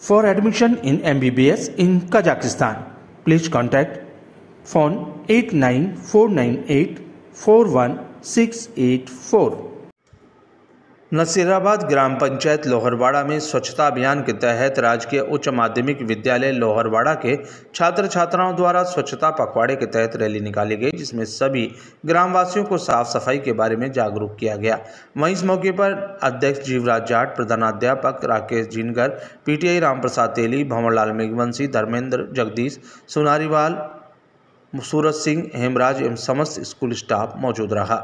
For admission in MBBS in Kazakhstan, please contact phone 89498 41684. Nasirabad ग्राम पंचायत लोहरवाड़ा में स्वच्छता अभियान के तहत राजकीय उच्च माध्यमिक विद्यालय लोहरवाड़ा के छात्र छात्राओं द्वारा स्वच्छता पखवाड़े के तहत रैली निकाली गई, जिसमें सभी ग्रामवासियों को साफ़ सफ़ाई के बारे में जागरूक किया गया। वहीं इस मौके पर अध्यक्ष जीवराज जाट प्रधानाध्यापक राकेश जिनगर, पीटीआई रामप्रसाद तेली, भंवरलाल मेघवंशी, धर्मेंद्र जगदीश, सोनारीवाल, सूरज सिंह, हेमराज एवं समस्त स्कूल स्टाफ मौजूद रहा।